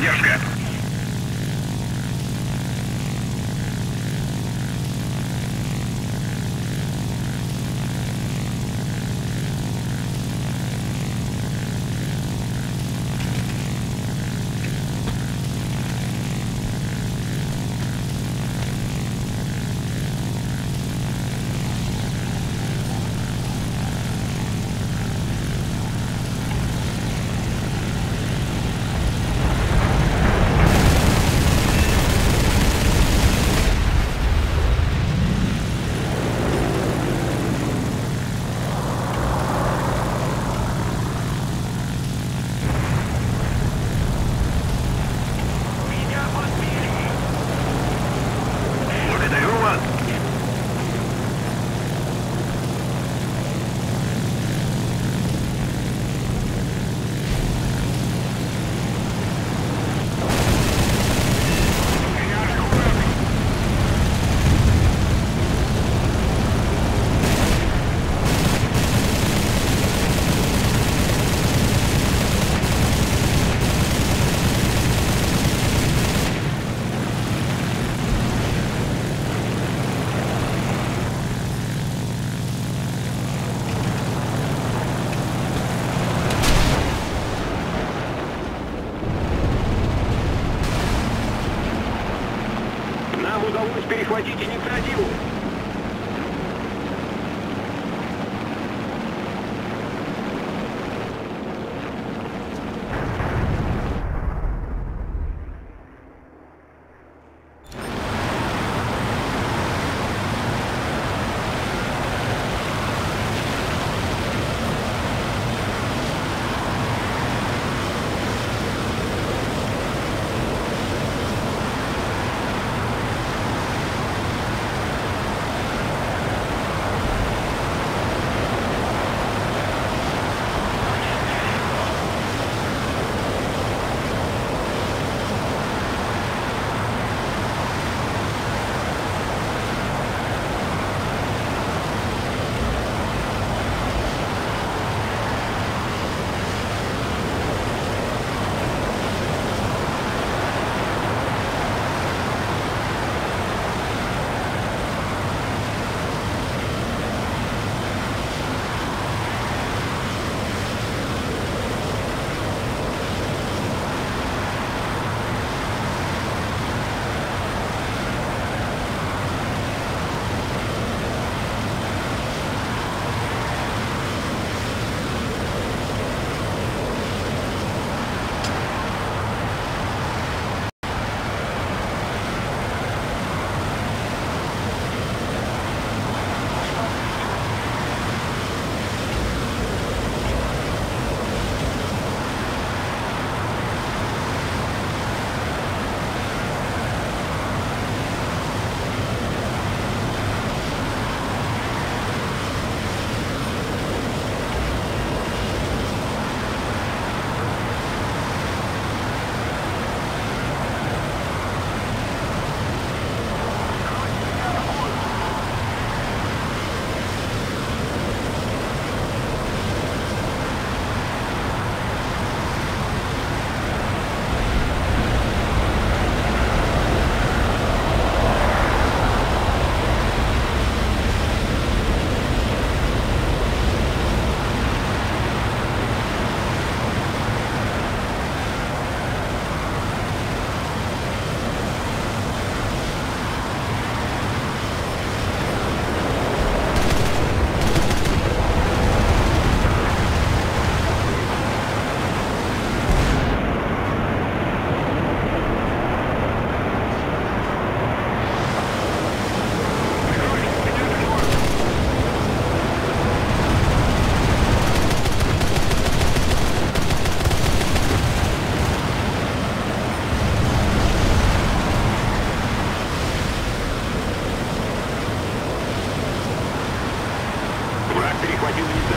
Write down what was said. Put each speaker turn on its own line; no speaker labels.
Нужна Перехватить инициативу. human